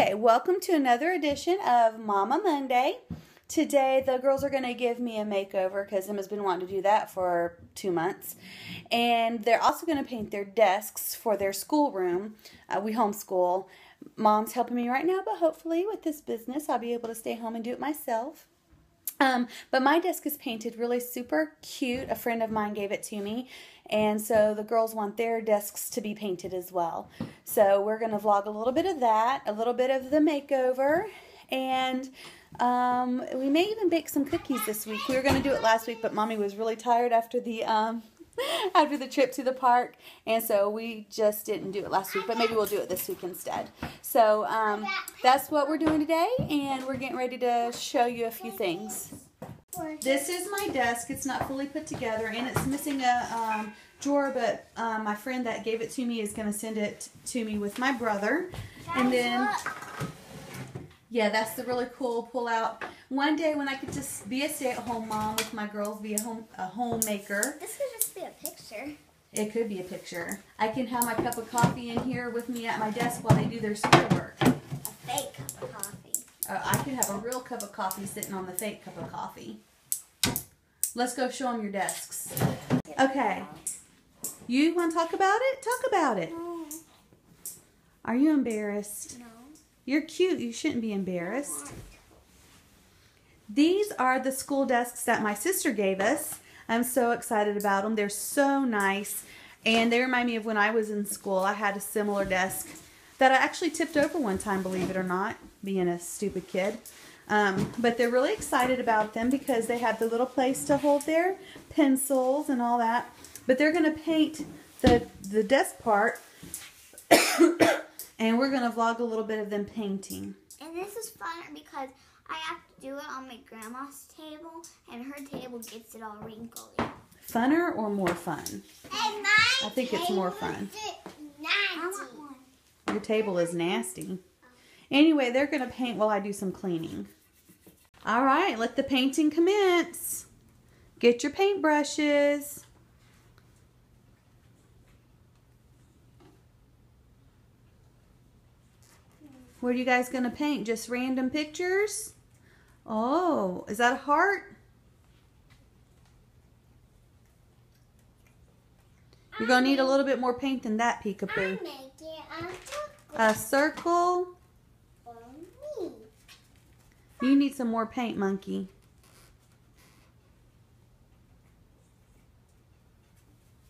Okay, welcome to another edition of Mama Monday. Today, the girls are going to give me a makeover because Emma's been wanting to do that for two months. And they're also going to paint their desks for their schoolroom. Uh, we homeschool. Mom's helping me right now, but hopefully, with this business, I'll be able to stay home and do it myself. Um, but my desk is painted really super cute. A friend of mine gave it to me. And so the girls want their desks to be painted as well. So we're going to vlog a little bit of that, a little bit of the makeover, and um, we may even bake some cookies this week. We were going to do it last week, but Mommy was really tired after the um, after the trip to the park, and so we just didn't do it last week. But maybe we'll do it this week instead. So um, that's what we're doing today, and we're getting ready to show you a few things. This is my desk. It's not fully put together, and it's missing a um, drawer, but um, my friend that gave it to me is going to send it to me with my brother. And then, yeah, that's the really cool pull out. One day when I could just be a stay-at-home mom with my girls, be a home a homemaker. This could just be a picture. It could be a picture. I can have my cup of coffee in here with me at my desk while they do their schoolwork. A fake cup of coffee. Uh, I could have a real cup of coffee sitting on the fake cup of coffee. Let's go show them your desks. Okay. You want to talk about it? Talk about it. No. Are you embarrassed? No. You're cute. You shouldn't be embarrassed. These are the school desks that my sister gave us. I'm so excited about them. They're so nice. And they remind me of when I was in school. I had a similar desk that I actually tipped over one time, believe it or not, being a stupid kid. Um, but they're really excited about them because they have the little place to hold their pencils and all that. But they're going to paint the, the desk part and we're going to vlog a little bit of them painting. And this is fun because I have do it on my grandma's table, and her table gets it all wrinkly. Funner or more fun? And my I think it's more fun. I want one. Your table is nasty. Anyway, they're going to paint while I do some cleaning. All right, let the painting commence. Get your paintbrushes. What are you guys going to paint? Just random pictures? Oh, is that a heart? You're going to need a little bit more paint than that, Peekaboo. a A circle. for me. You need some more paint, monkey.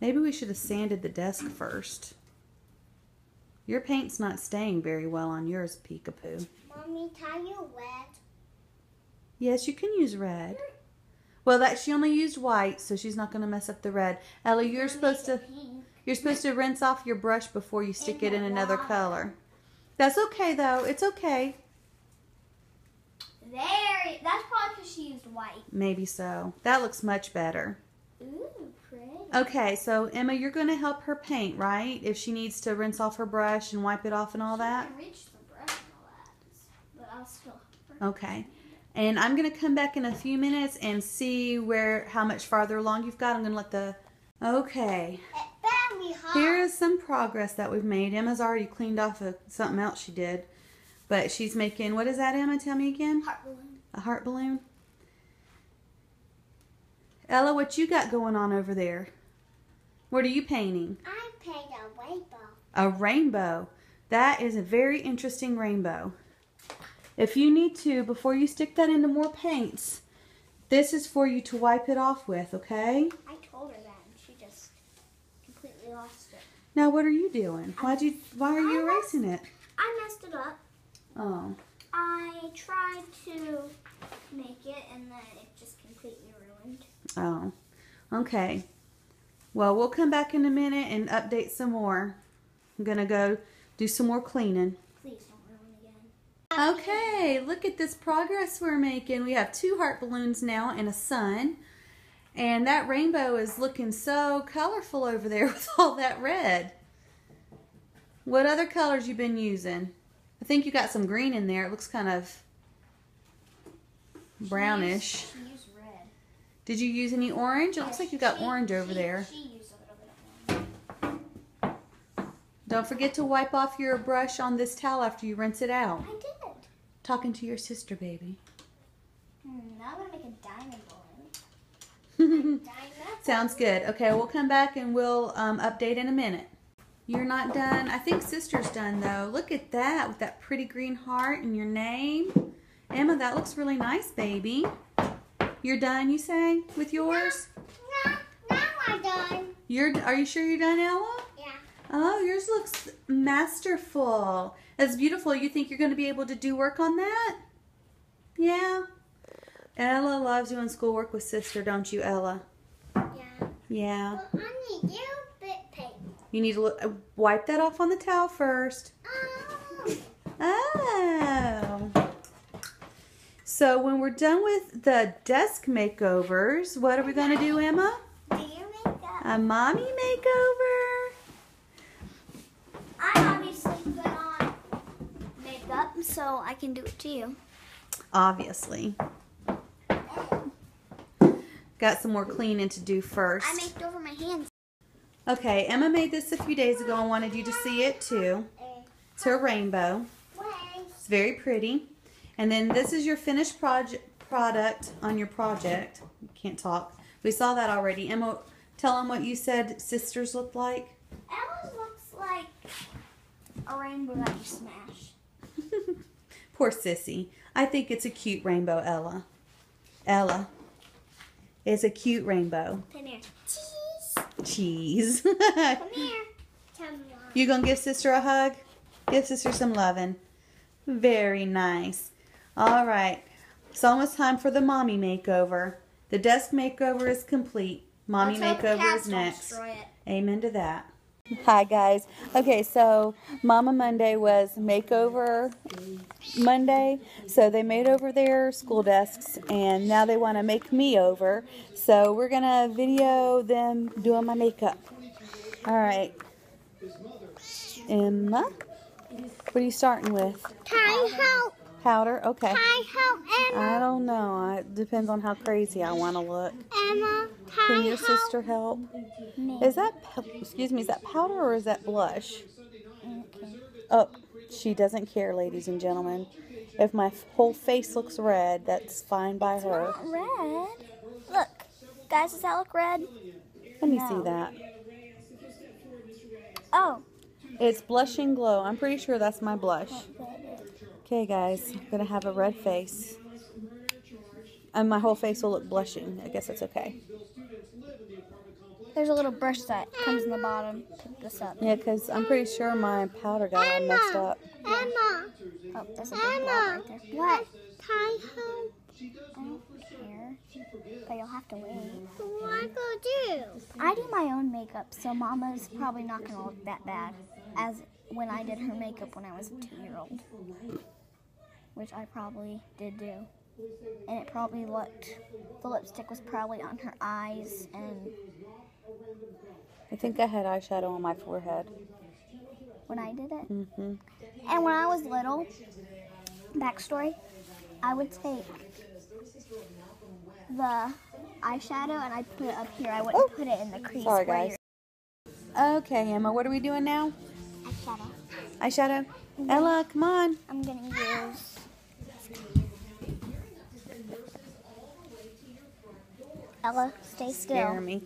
Maybe we should have sanded the desk first. Your paint's not staying very well on yours, Peekapoo. Mommy, tie you wet. Yes, you can use red. Well, that she only used white, so she's not going to mess up the red. Ellie, you're supposed to you're supposed to rinse off your brush before you stick it In another color. That's okay though. It's okay. There. That's probably because she used white. Maybe so. That looks much better. Ooh, pretty. Okay, so Emma, you're going to help her paint, right? If she needs to rinse off her brush and wipe it off and all that. I reached the brush and all that, but I'll still. help her. Okay. And I'm going to come back in a few minutes and see where how much farther along you've got. I'm going to let the Okay. It better be hot. Here is some progress that we've made. Emma's already cleaned off of something else she did. But she's making what is that, Emma? Tell me again. Heart balloon. A heart balloon. Ella, what you got going on over there? What are you painting? I paid a rainbow. A rainbow. That is a very interesting rainbow. If you need to, before you stick that into more paints, this is for you to wipe it off with, okay? I told her that, and she just completely lost it. Now what are you doing? Why'd you why are you erasing it? I messed it up. Oh. I tried to make it, and then it just completely ruined. Oh. Okay. Well, we'll come back in a minute and update some more. I'm gonna go do some more cleaning. Please don't ruin again. Okay, look at this progress we're making. We have two heart balloons now and a sun. And that rainbow is looking so colorful over there with all that red. What other colors you been using? I think you got some green in there. It looks kind of brownish. She used, she used red. Did you use any orange? It looks like you got she- orange over there. She used a little bit of orange. Don't forget to wipe off your brush on this towel after you rinse it out. Talking to your sister, baby. Hmm, now I'm gonna make a diamond balloon. Diamond. Sounds good. Okay, we'll come back and we'll um, update in a minute. You're not done. I think sister's done though. Look at that with that pretty green heart and your name. Emma, that looks really nice, baby. You're done, you say, with yours? Now, now I'm done. You're. Are you sure you're done, Ella? Yeah. Oh, yours looks masterful. That's beautiful. You think you're going to be able to do work on that? Yeah. Ella loves doing schoolwork with sister, don't you, Ella? Yeah. Yeah. Well, I need you bit paint. You need to wipe that off on the towel first. Oh. Oh. So when we're done with the desk makeovers, what are we going to do, Emma? Do you make that? A mommy makeover. I obviously put on so I can do it to you. Obviously. Got some more cleaning to do first. I made over my hands. Okay, Emma made this a few days ago and wanted you to see it too. It's her rainbow. It's very pretty. And then this is your finished project product on your project. Can't talk. We saw that already. Emma, tell them what you said sisters look like. Ella's looks like a rainbow that you smash. Poor sissy. I think it's a cute rainbow, Ella. Ella. It's a cute rainbow. Come here. Cheese. Cheese. Come here. Come you gonna give sister a hug? Give sister some loving. Very nice. All right. It's almost time for the mommy makeover. The desk makeover is complete. Mommy makeover is next. Amen to that. Hi guys. Okay, so Mama Monday was makeover Monday. So they made over their school desks and now they want to make me over. So we're going to video them doing my makeup. All right. Emma, what are you starting with? Can I help? Powder? Okay. I help I don't know. It depends on how crazy I want to look. Emma? Can your sister help? Me. Is that excuse me? Is that powder or is that blush? Oh, she doesn't care, ladies and gentlemen. If my whole face looks red, that's fine by her. Not red. Look, guys, does that look red? Let me No. see that. Oh. It's blushing glow. I'm pretty sure that's my blush. Okay, guys, I'm gonna have a red face, and my whole face will look blushing. I guess that's okay. There's a little brush that comes in the bottom. Pick this up. Yeah, because I'm pretty sure my powder got all messed up. Emma. Oh, there's a big blob right there. What? Can help? I don't care. But you'll have to wait. What I go do? I do my own makeup, so Mama's probably not gonna look that bad as when I did her makeup when I was a two-year-old, which I probably did do. And it probably looked. The lipstick was probably on her eyes, and I think I had eyeshadow on my forehead. when I did it. hmm And when I was little, backstory, I would take the eyeshadow and I'd put it up here. I wouldn't put it in the crease. Sorry, guys. Okay, Emma, what are we doing now? Eyeshadow. Eyeshadow? Ella, come on. I'm gonna use. Ella, stay still. Scare me.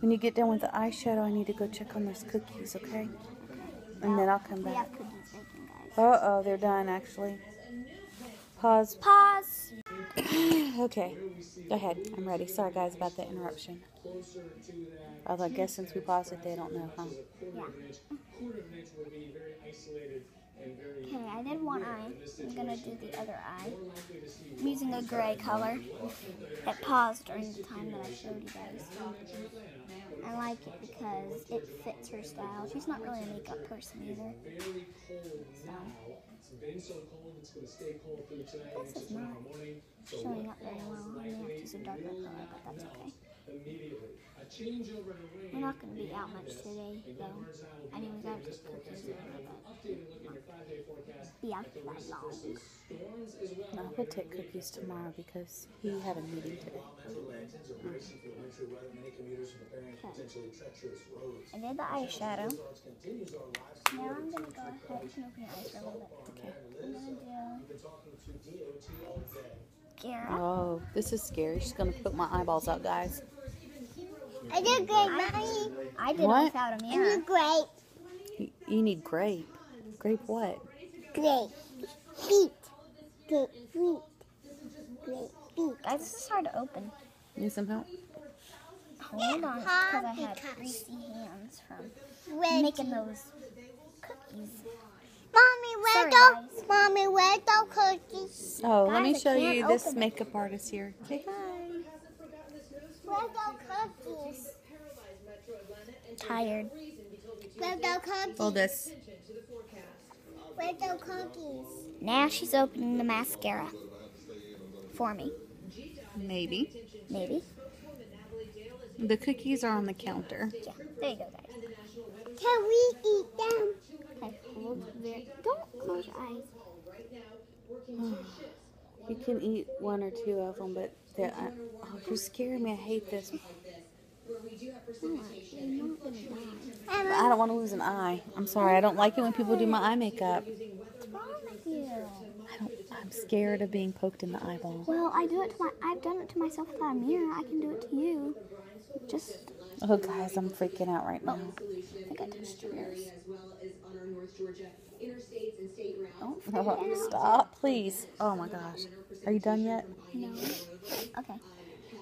When you get done with the eyeshadow, I need to go check on those cookies, okay? And then I'll come back. have cookies. Uh oh, they're done actually. Pause. Pause. Okay, go ahead. I'm ready. Sorry, guys, about the interruption. Although I guess since we paused it, they don't know, huh? Yeah. Okay, I did one eye. I'm gonna do the other eye. I'm using a gray color. It paused during the time that I showed you guys. I like it because it fits her style. She's not really a makeup person either. So, this is not showing up very well. I may have to use a darker color, but that's okay. We're not going to be out much today, though. Anyways, I have to cook cookies but be out that long. I would take cookies tomorrow because he had a meeting today. Okay. I did the eyeshadow. Now I'm gonna go ahead and open your eyes for a little bit. Okay. I'm gonna do Gara. Oh, this is scary. She's gonna put my eyeballs out, guys. I did great, mommy. I did What? it without a I mirror. did great. You, you need grape. Grape what? Grape. Feet. Great feet. Great feet. Guys, this is hard to open. Need some help? Hold on, because I had greasy hands from Where making those cookies. Mommy, where Sorry, the mommy, where the cookies? Oh, let me show you this open it. makeup artist here. Say hi. Where the cookies? Tired. Where the cookies? Hold this. Where the cookies? Now she's opening the mascara for me. Maybe. Maybe. The cookies are on the counter. Yeah. There you go, guys. Can we eat them? Okay, hold very. Don't close your eyes. You can eat one or two of them, but they're, uh, oh, you're scaring me. I hate this. I don't want to lose an eye. I'm sorry. I don't like it when people do my eye makeup. What's wrong with you? I don't. I'm scared of being poked in the eyeball. Well, I do it to my. I've done it to myself without a mirror. I can do it to you. Just. Oh, guys, I'm freaking out right now. I think I touched yours. Oh, stop, please. Oh my gosh. Are you done yet? No. Okay.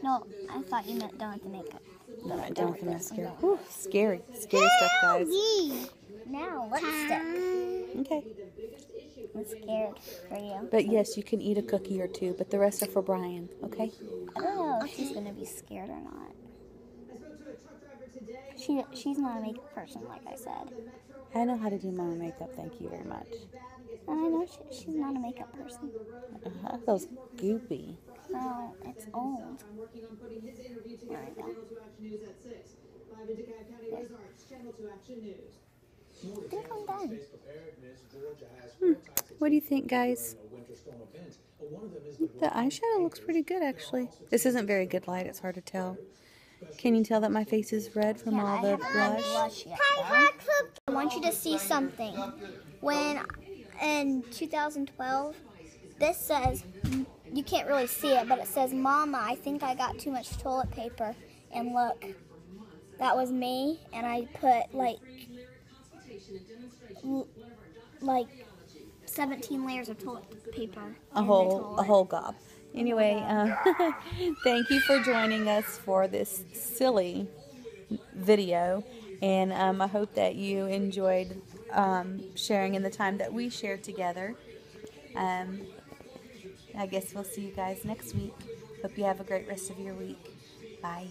No, I thought you meant done with the makeup. No, I'm done with the mascara. Whew, scary. Scary stuff, guys. Yee. Now lipstick. Okay. I'm scared for you. But yes, you can eat a cookie or two, but the rest are for Brian, okay? I don't know if she's gonna be scared or not. She she's not a makeup person, like I said. I know how to do my own makeup, thank you very much. And I know she, she's not a makeup person. Uh, that feels goopy. Oh, it's old. There we go. I think I'm done. What do you think, guys? The eyeshadow looks pretty good, actually. This isn't very good light, it's hard to tell. Can you tell that my face is red from all the blush? I want you to see something. When in 2012, this says you can't really see it, but it says, "Mama, I think I got too much toilet paper." And look, that was me, and I put like like 17 layers of toilet paper. A whole, a whole gob. Anyway, um, thank you for joining us for this silly video, and um, I hope that you enjoyed um, sharing in the time that we shared together. Um, I guess we'll see you guys next week. Hope you have a great rest of your week. Bye.